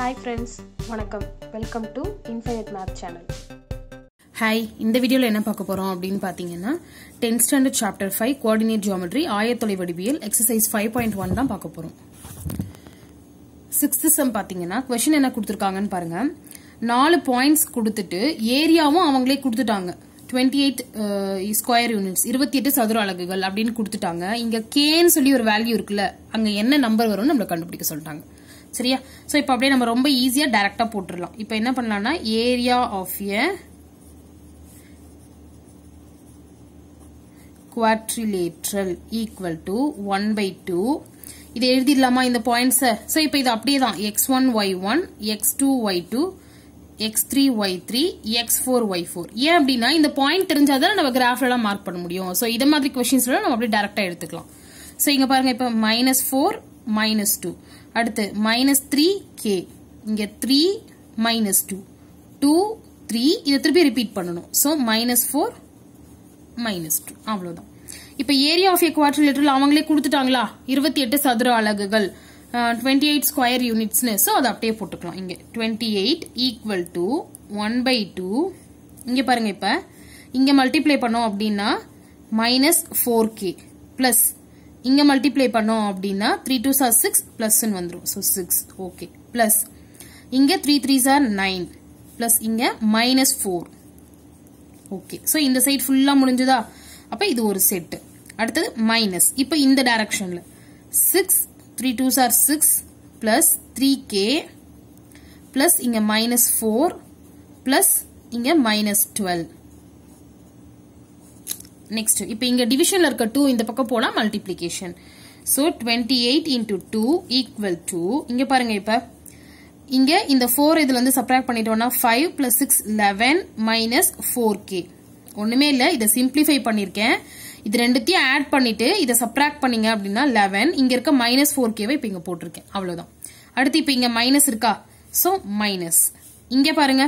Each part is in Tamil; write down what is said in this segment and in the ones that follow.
ஹாய் ஃப்ரெண்ட்ஸ் வணக்கம். Welcome to infinite map channel hi இந்த வீடியோவில் என்ன பார்க்க போகிறோம் அப்படின்னு பார்த்தீங்கன்னா tenth standard chapter five coordinate geometry ஆயத்தொலை வடிவியல் எக்ஸசைஸ் ஃபைவ் பாயிண்ட் ஒன் தான் பார்க்க போகிறோம் சிக்ஸ்த் சம் பார்த்தீங்கன்னா கொஷின் என்ன கொடுத்துருக்காங்கன்னு பாருங்கள் நாலு பாயிண்ட்ஸ் கொடுத்துட்டு ஏரியாவும் அவங்களே கொடுத்துட்டாங்க. டுவெண்ட்டி எயிட் ஸ்கொயர் யூனிட்ஸ் இருபத்தி எட்டு சதுர அலகுகள் அப்படின்னு கொடுத்துட்டாங்க. இங்கே கேன்னு சொல்லி ஒரு வேல்யூ இருக்குல்ல அங்கே என்ன நம்பர் வரும்னு நம்மள கண்டுபிடிக்க சொல்லிட்டாங்க. சரியா? சோ இப்போ அப்படியே நம்ம ரொம்ப ஈஸியா டைரக்டா போட்டுடலாம். இப்போ என்ன பண்ணலாம்னா area of a quadrilateral equal to one by two இது எழுதிடலாமா இந்த பாயிண்ட்ஸ் ஸோ இப்போ இது அப்படியே தான் x one y one x two y two x three y three x four y four ஏன் அப்படின்னா இந்த பாயிண்ட் தெரிஞ்சாதான் நம்ம கிராஃப்லாம் மார்க் பண்ண முடியும். ஸோ இதை மாதிரி கொஷின்ஸ்லாம் நம்ம அப்படியே டேரக்டா எடுத்துக்கலாம். ஸோ இங்க பாருங்க இப்போ மைனஸ் ஃபோர் மைனஸ் டூ அடுத்து மைனஸ் த்ரீ கே இங்கே three minus two two three இதை திருப்பி ரிப்பீட் பண்ணணும். So minus four minus two அவ்வளவுதான். இப்போ ஏரியா ஆஃப் ஏ குவாட்ரிலேட்டரில் அவங்களே கொடுத்துட்டாங்களா? இருபத்தி எட்டு சதுர அலகுகள் டுவெண்ட்டி எயிட் ஸ்கொயர் யூனிட்ஸ்னு ஸோ அதை அப்படியே போட்டுக்கலாம். இங்கே twenty eight equal to one by two இங்கே பாருங்க இப்போ. இங்கே மல்டிப்ளை பண்ணோம் அப்படின்னா மைனஸ் ஃபோர் கே ப்ளஸ் இங்க மல்டிப்ளை பண்ணோம் அப்படின்னா three two sir six plus வந்துடும் ஸோ சிக்ஸ் ஓகே பிளஸ் இங்க three three sir nine plus இங்க மைனஸ் ஃபோர் ஓகே ஸோ இந்த சைட் ஃபுல்லா முடிஞ்சுதா? அப்ப இது ஒரு செட்டு அடுத்தது மைனஸ் இப்போ இந்த டைரக்ஷன்ல six three two sir six plus three k plus இங்க மைனஸ் ஃபோர் பிளஸ் இங்க மைனஸ் டுவெல் நெக்ஸ்ட் இப்போ இங்க டிவிஷன்ல இருக்க டூ இந்த பக்கம் போனா multiplication so twenty eight into two equal to இங்க பாருங்க இப்ப. இங்க இந்த ஃபோர் இதுல இருந்து சப்ராக்ட் பண்ணிட்டோம்னா five plus six eleven minus four k ஒண்ணுமே இல்ல இதை சிம்பிளிஃபை பண்ணிருக்கேன். இது ரெண்டுத்தையும் ஆட் பண்ணிட்டு இதை சப்ராக்ட் பண்ணீங்க அப்படின்னா லெவன் இங்க இருக்க மைனஸ் ஃபோர் கேவை இப்ப இங்க போட்டிருக்கேன். அவ்வளவுதான். அடுத்து இப்ப இங்க மைனஸ் இருக்கா? சோ மைனஸ் இங்க பாருங்க.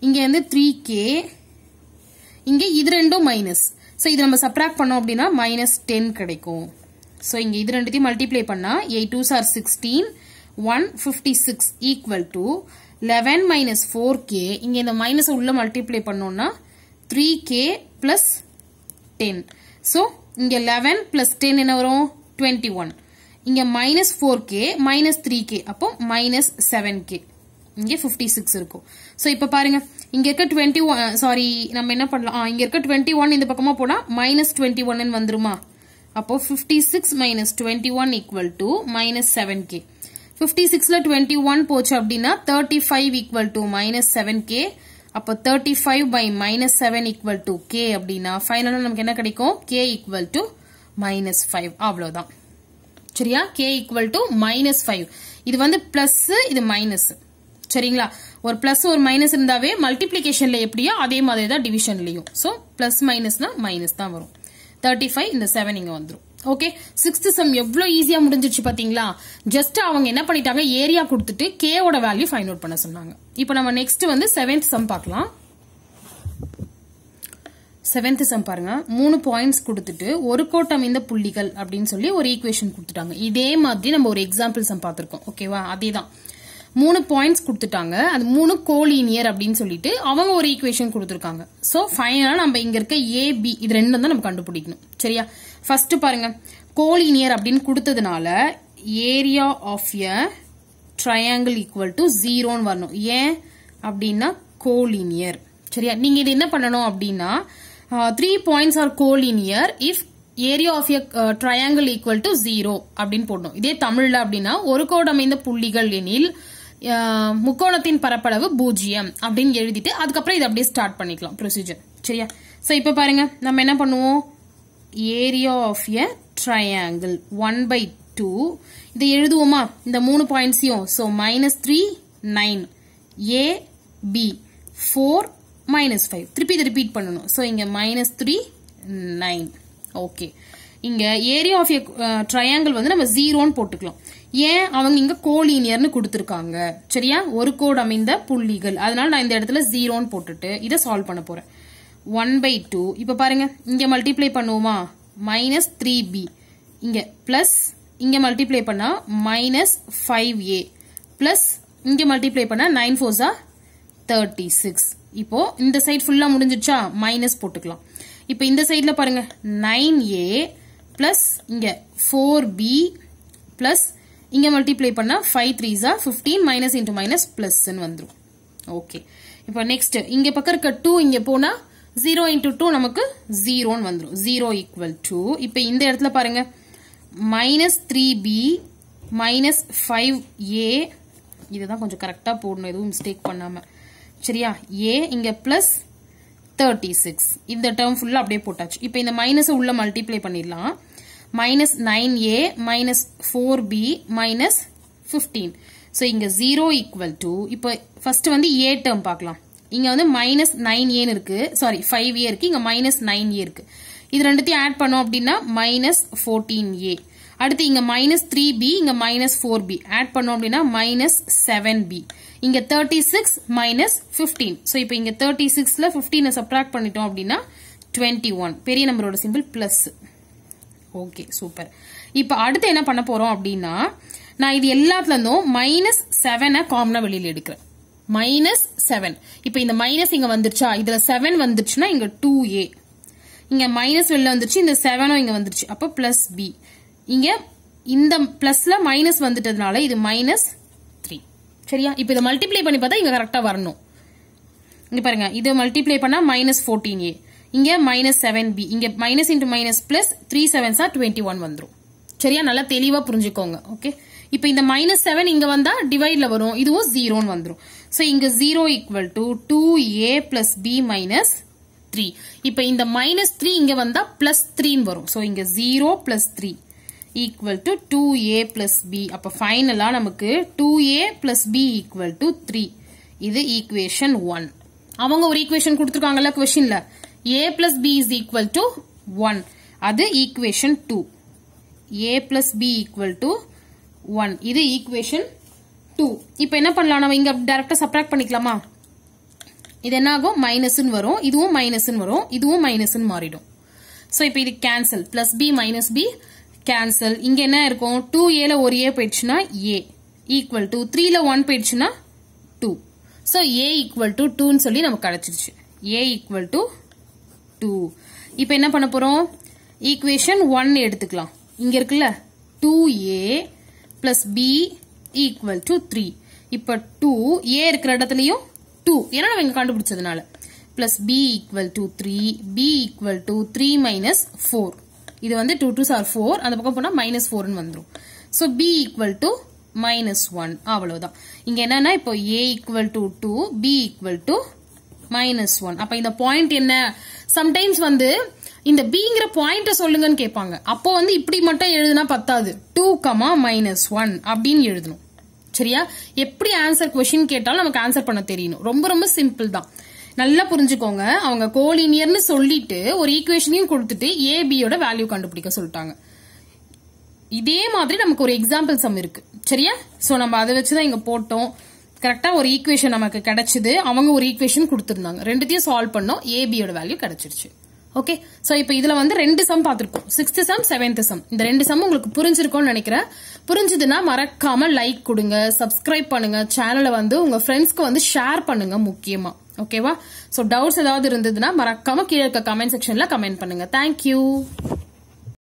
இங்க வந்து த்ரீ கே இங்க இது ரெண்டும் மைனஸ் சோ இது நம்ம சப்ராக்ட் பண்ணோம் அப்படின்னா மைனஸ் டென் கிடைக்கும். சோ இங்க இது ரெண்டுத்தையும் மல்டிப்ளை பண்ணா eight two sir sixteen one fifty six equal to eleven minus four k இங்க இந்த மைனஸ் உள்ள மல்டிப்ளை பண்ணோம்னா three k plus ten so இங்க லெவன் பிளஸ் டென் என்ன வரும்? டுவெண்ட்டி ஒன் இங்க minus four k minus three k அப்போ மைனஸ் செவன் கே இங்க ஃபிஃப்டி சிக்ஸ் இருக்கும். ஸோ இப்போ பாருங்கள் இங்கே இருக்க டுவெண்ட்டி ஒன் சாரி நம்ம என்ன பண்ணலாம்? இங்கே இருக்க டுவெண்ட்டி ஒன் இந்த பக்கமாக போனால் மைனஸ் டுவெண்ட்டி ஒன் வந்துருமா? அப்போ fifty six minus twenty one equal to minus seven k fifty சிக்ஸில் டுவெண்ட்டி ஒன் போச்சு அப்படின்னா thirty five equal to minus seven k அப்போ thirty five by minus seven equal to k அப்படின்னா ஃபைனலாக நமக்கு என்ன கிடைக்கும்? K equal to minus five அவ்வளோதான் சரியா? K equal to minus five இது வந்து பிளஸ் இது மைனஸ் சரிங்களா? ஒரு பிளஸ் ஒரு மைனஸ் இருந்தாவே மல்டிபிளிகேஷன்ல எப்படியோ அதே மாதிரி தான் டிவிஷன்லயும் ஸோ பிளஸ் மைனஸ்னா மைனஸ் தான் வரும். தேர்ட்டி ஃபைவ் இந்த செவன் இங்க வந்துடும் ஓகே சிக்ஸ்த் சம் எவ்வளவு ஈஸியா முடிஞ்சிருச்சு பாத்தீங்களா? ஜஸ்ட் அவங்க என்ன பண்ணிட்டாங்க? ஏரியா கொடுத்துட்டு கேவோட வேல்யூ ஃபைண்ட் அவுட் பண்ண சொன்னாங்க. இப்போ நம்ம நெக்ஸ்ட் வந்து செவன்த் சம் பார்க்கலாம். செவன்த் சம் பாருங்க. மூணு பாயிண்ட்ஸ் கொடுத்துட்டு ஒரு கோட்டம் இந்த புள்ளிகள் அப்படின்னு சொல்லி ஒரு ஈக்குவேஷன் கொடுத்துட்டாங்க. இதே மாதிரி நம்ம ஒரு எக்ஸாம்பிள் சம் பார்த்திருக்கோம். ஓகேவா அதே தான் மூணு பாயிண்ட்ஸ் கொடுத்துட்டாங்க. அது மூணு கோலீனியர் அப்படின்னு சொல்லிட்டு அவங்க ஒரு ஈக்குவேஷன் கொடுத்துருக்காங்க. ஸோ ஃபைனலாக நம்ம இங்கே இருக்க ஏபி இது ரெண்டும் தான் நம்ம கண்டுபிடிக்கணும். சரியா? ஃபர்ஸ்ட் பாருங்க. கோலீனியர் அப்படின்னு கொடுத்ததுனால area of a triangle equal to ஜீரோன்னு வரணும். ஏன்? அப்படின்னா கோலீனியர் சரியா? நீங்க இது என்ன பண்ணணும் அப்படின்னா three points are collinear if area of a triangle equal to zero அப்படின்னு போடணும். இதே தமிழ்ல அப்படின்னா ஒரு கோடு அமைந்த புள்ளிகள் எனில் முக்கோணத்தின் பரப்பளவு பூஜ்ஜியம் அப்படின்னு எழுதிட்டு அதுக்கப்புறம் இதை அப்படியே ஸ்டார்ட் பண்ணிக்கலாம் ப்ரொசீஜர் சரியா? ஸோ இப்போ பாருங்க நம்ம என்ன பண்ணுவோம்? Area of a triangle one by two இதை எழுதுவோமா? இந்த மூணு பாயிண்ட்ஸையும் so minus three nine a b four minus five திருப்பி இதை ரிப்பீட் பண்ணணும். ஸோ இங்கே மைனஸ் த்ரீ நைன் ஓகே இங்கே ஏரியா ஆஃப் எ ட்ரையாங்கிள் வந்து நம்ம ஜீரோன்னு போட்டுக்கலாம். ஏன் அவங்க இங்க கோலீனியர்னு கொடுத்துருக்காங்க? சரியா? ஒரு கோடு அமைந்த புள்ளிகள். அதனால நான் இந்த இடத்துல ஜீரோன்னு போட்டுட்டு இதை சால்வ் பண்ண போறேன். ஒன் பை டூ இப்ப பாருங்க இங்க மல்டிப்ளை பண்ணுவோமா? மைனஸ் த்ரீ பி இங்க பிளஸ் இங்க மல்டிப்ளை பண்ணா மைனஸ் ஃபைவ் ஏ பிளஸ் இங்க மல்டிப்ளை பண்ண நைன் ஃபோர்ஸா தேர்ட்டி சிக்ஸ் இப்போ இந்த சைட் ஃபுல்லா முடிஞ்சிச்சா மைனஸ் போட்டுக்கலாம். இப்போ இந்த சைட்ல பாருங்க நைன் ஏ பிளஸ் இங்க ஃபோர் பி பிளஸ் இங்கே மல்டிப்ளை பண்ணால் five த்ரீஸா fifteen minus into minus plus வந்துடும் ஓகே இப்போ நெக்ஸ்ட் இங்கே பக்கம் இருக்க டூ இங்கே போனால் ஜீரோ இன்டூ டூ நமக்கு ஜீரோன்னு வந்துடும் ஜீரோ ஈக்குவல் டூ இப்போ இந்த இடத்துல பாருங்க. Minus three b minus five a இதுதான் கொஞ்சம் கரெக்டாக போடணும். எதுவும் மிஸ்டேக் பண்ணாமல் சரியா? ஏ இங்கே ப்ளஸ் தேர்ட்டி சிக்ஸ் இந்த டேர்ம் ஃபுல்லாக அப்படியே போட்டாச்சு. இப்போ இந்த மைனஸை உள்ள மல்டிப்ளை பண்ணிடலாம். Minus nine a minus four b minus fifteen so இங்கே ஜீரோ ஈக்குவல் டு இப்போ ஃபர்ஸ்ட் வந்து ஏ டேர்ம் பார்க்கலாம். இங்கே வந்து மைனஸ் நைன் ஏன்னு இருக்கு. சாரி ஃபைவ் ஏ இருக்கு. இங்க மைனஸ் நைன் ஏ இருக்கு. இது ரெண்டுத்தையும் ஆட் பண்ணோம் அப்படின்னா மைனஸ் ஃபோர்டீன் ஏ அடுத்து இங்க மைனஸ் த்ரீ பி இங்க மைனஸ் ஃபோர் பி ஆட் பண்ணோம் அப்படின்னா மைனஸ் செவன் பி இங்க thirty six minus fifteen so இப்போ இங்க தேர்ட்டி சிக்ஸ்ல பிப்டீனை சப்ராக்ட் பண்ணிட்டோம் அப்படின்னா டுவெண்ட்டி ஒன் பெரிய நம்பரோட சிம்பிள் பிளஸ் ஓகே சூப்பர் இப்போ அடுத்து என்ன பண்ண போறோம் அப்படின்னா நான் இது எல்லாத்துல இருந்தும் மைனஸ் செவனை காமனா வெளியில எடுக்கிறேன். மைனஸ் செவன் இப்போ இந்த மைனஸ் இங்க வந்துருச்சா? இதுல செவன் வந்துருச்சுன்னா இங்க டூ ஏ இங்க மைனஸ் வெளில வந்துருச்சு இந்த செவனும் இங்க வந்துருச்சு. அப்போ பிளஸ் பி இங்க இந்த பிளஸ்ல மைனஸ் வந்துட்டதுனால இது மைனஸ் த்ரீ சரியா? இப்போ இதை மல்டிப்ளை பண்ணி பார்த்தா இங்க கரெக்டா வரணும். இங்க பாருங்க இதை மல்டிப்ளை பண்ணா மைனஸ் ஃபோர்டீன் ஏ இங்கே மைனஸ் செவன் பி இங்கே minus into minus plus three செவன்ஸா twenty one வந்துடும் சரியா? நல்லா தெளிவாக புரிஞ்சுக்கோங்க ஓகே இப்போ இந்த மைனஸ் செவன் இங்கே வந்தால் டிவைடில் வரும். இதுவும் ஜீரோன்னு வந்துடும் ஸோ இங்கே zero equal to two a plus b minus three இப்போ இந்த மைனஸ் த்ரீ இங்கே வந்தால் பிளஸ் த்ரீன்னு வரும். ஸோ இங்கே zero plus three equal to two a plus b அப்போ ஃபைனலாக நமக்கு two a plus b equal to three இது ஈக்குவேஷன் ஒன் அவங்க ஒரு ஈக்குவேஷன் கொடுத்துருக்காங்கல்ல கொஷின்ல a plus b is equal to one அது equation two a plus b equal to one இது ஈக்குவேஷன் டூ இப்போ என்ன பண்ணலாம்? நம்ம இங்க டைரக்டா சப்ராக்ட் பண்ணிக்கலாமா? இது என்ன ஆகும் மைனஸ்ன்னு வரும். இதுவும் மைனஸ்ன்னு வரும். இதுவும் மைனஸ்ன்னு மாறிடும். ஸோ இப்போ இது cancel plus b minus b cancel இங்கே என்ன இருக்கும்? டூ ஏல ஒரு ஏ போயிடுச்சுன்னா ஏ ஈக்குவல் டு த்ரீல ஒன் போயிடுச்சுன்னா two so a equal to டூன்னு சொல்லி நமக்கு கிடைச்சிருச்சு ஏ ஈக்குவல் டு டூ இப்போ என்ன பண்ண போறோம்? ஈக்குவேஷன் ஒன் எடுத்துக்கலாம். இங்க இருக்குல்ல? Two a plus b equal to three இப்போ டூ ஏ இருக்கிற இடத்துலயும் டூ ஏன்னா நம்ம இங்க கண்டுபிடிச்சதுனால. Plus b equal to three b equal to three minus four இது வந்து டூ டூ சார் ஃபோர் அந்த பக்கம் போனா மைனஸ் ஃபோர்னு வந்துடும் so b equal to minus one அவ்வளவுதான். இங்க என்னன்னா இப்போ a equal to two b equal to minus one அப்ப இந்த பாயிண்ட் என்ன? சம்டைம்ஸ் வந்து இந்த பிங்கிற பாயிண்ட சொல்லுங்கன்னு கேட்பாங்க. அப்போ வந்து இப்படி மட்டும் எழுதுனா பத்தாது. டூ கமா மைனஸ் ஒன் அப்படின்னு எழுதணும். சரியா? எப்படி ஆன்சர் கொஸ்டின் கேட்டாலும் நமக்கு ஆன்சர் பண்ண தெரியணும். ரொம்ப ரொம்ப சிம்பிள் தான். நல்லா புரிஞ்சுக்கோங்க. அவங்க கோலினியர்னு சொல்லிட்டு ஒரு ஈக்குவேஷனையும் கொடுத்துட்டு ஏபியோட வேல்யூ கண்டுபிடிக்க சொல்லிட்டாங்க. இதே மாதிரி நமக்கு ஒரு எக்ஸாம்பிள் சம் இருக்கு. சரியா? சோ நம்ம அதை வச்சுதான் இங்க போட்டோம். கரெக்டாக ஒரு ஈக்குவேஷன் நமக்கு கிடைச்சது. அவங்க ஒரு ஈக்குவேஷன் கொடுத்துருந்தாங்க. ரெண்டுத்தையும் சால்வ் பண்ணோம். ஏபியோட வேல்யூ கிடைச்சிருச்சு. ஓகே ஸோ இப்போ இதில் வந்து ரெண்டு சம் பார்த்துருக்கோம். சிக்ஸ்த் சம் செவன்த் சம் இந்த ரெண்டு சம் உங்களுக்கு புரிஞ்சிருக்கும்னு நினைக்கிறேன். புரிஞ்சதுன்னா மறக்காம லைக் கொடுங்க சப்ஸ்கிரைப் பண்ணுங்க. சேனலை வந்து உங்க ஃப்ரெண்ட்ஸ்க்கு வந்து ஷேர் பண்ணுங்க முக்கியமா. ஓகேவா ஸோ டவுட்ஸ் ஏதாவது இருந்ததுன்னா மறக்காம கீழே இருக்க கமெண்ட் செக்ஷன்ல கமெண்ட் பண்ணுங்க. தேங்க்யூ